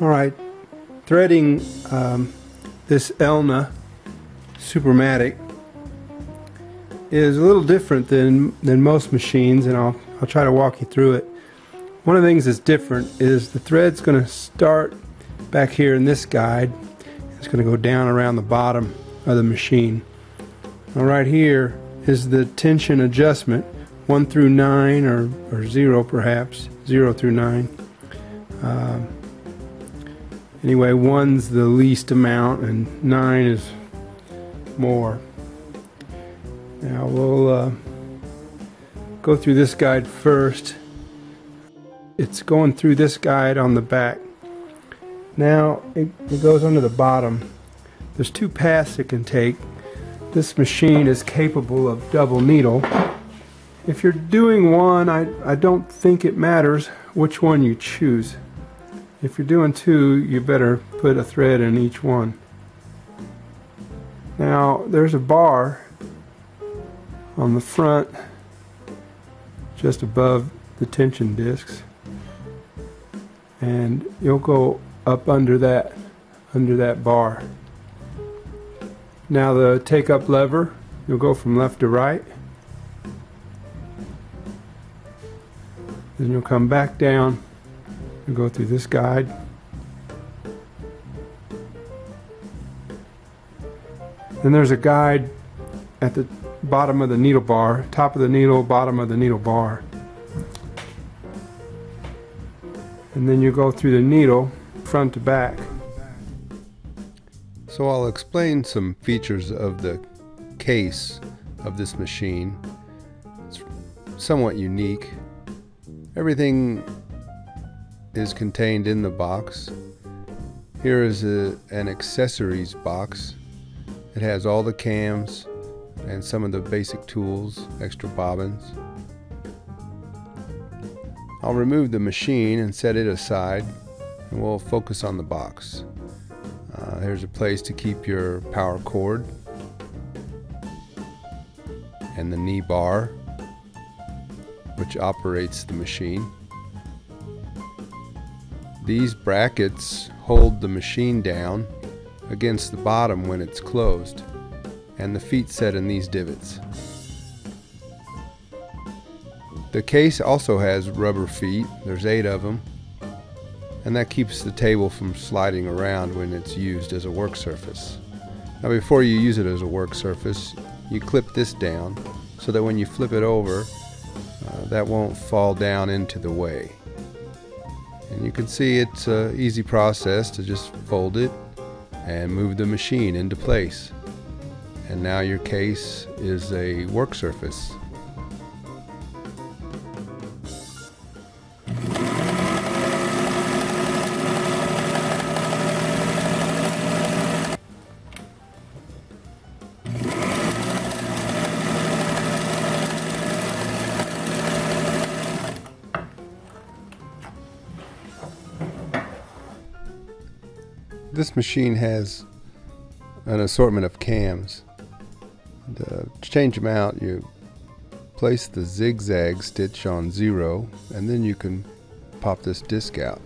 All right, threading um, this Elna Supermatic is a little different than, than most machines and I'll, I'll try to walk you through it. One of the things that's different is the thread's going to start back here in this guide. It's going to go down around the bottom of the machine. Now right here is the tension adjustment 1 through 9 or, or 0 perhaps 0 through 9 um, anyway 1's the least amount and 9 is more. Now we'll uh, go through this guide first. It's going through this guide on the back. Now it, it goes under the bottom. There's two paths it can take. This machine is capable of double needle. If you're doing one, I, I don't think it matters which one you choose. If you're doing two, you better put a thread in each one. Now, there's a bar on the front just above the tension discs. And you'll go up under that under that bar. Now the take up lever you'll go from left to right. Then you'll come back down and go through this guide. Then there's a guide at the bottom of the needle bar, top of the needle, bottom of the needle bar. And then you go through the needle front to back. So I'll explain some features of the case of this machine. It's somewhat unique. Everything is contained in the box. Here is a, an accessories box. It has all the cams and some of the basic tools, extra bobbins. I'll remove the machine and set it aside and we'll focus on the box. Uh, there's a place to keep your power cord and the knee bar which operates the machine. These brackets hold the machine down against the bottom when it's closed and the feet set in these divots. The case also has rubber feet, there's eight of them, and that keeps the table from sliding around when it's used as a work surface. Now before you use it as a work surface, you clip this down so that when you flip it over, uh, that won't fall down into the way. And you can see it's an easy process to just fold it and move the machine into place. And now your case is a work surface. This machine has an assortment of cams. To change them out, you place the zigzag stitch on zero, and then you can pop this disc out.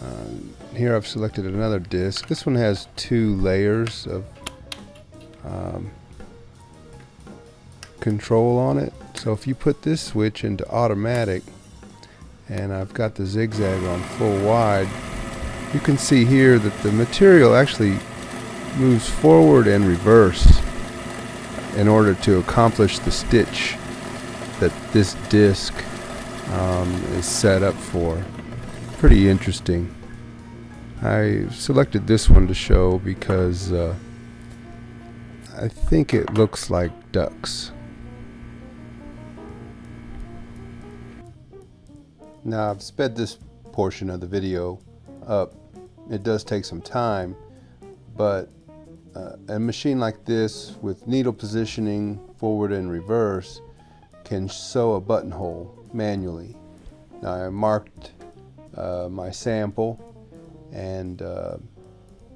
Uh, here I've selected another disc. This one has two layers of um, control on it. So if you put this switch into automatic, and I've got the zigzag on full wide, you can see here that the material actually moves forward and reverse in order to accomplish the stitch that this disc um, is set up for. Pretty interesting. I selected this one to show because uh, I think it looks like ducks. Now I've sped this portion of the video up it does take some time, but uh, a machine like this with needle positioning forward and reverse can sew a buttonhole manually. Now I marked uh, my sample and uh,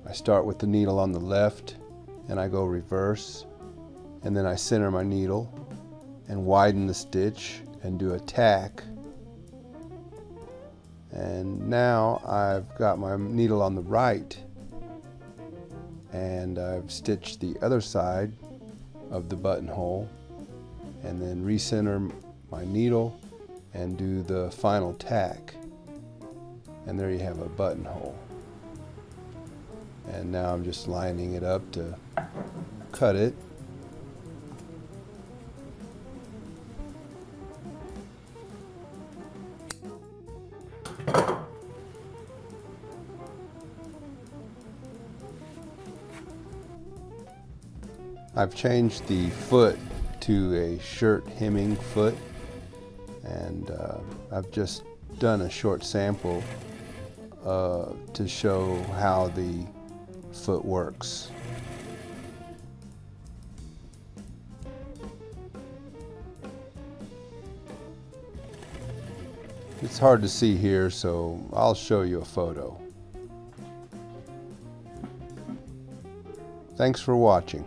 I start with the needle on the left and I go reverse and then I center my needle and widen the stitch and do a tack And now I've got my needle on the right. And I've stitched the other side of the buttonhole. And then recenter my needle and do the final tack. And there you have a buttonhole. And now I'm just lining it up to cut it I've changed the foot to a shirt hemming foot and uh, I've just done a short sample uh, to show how the foot works. It's hard to see here so I'll show you a photo. Thanks for watching.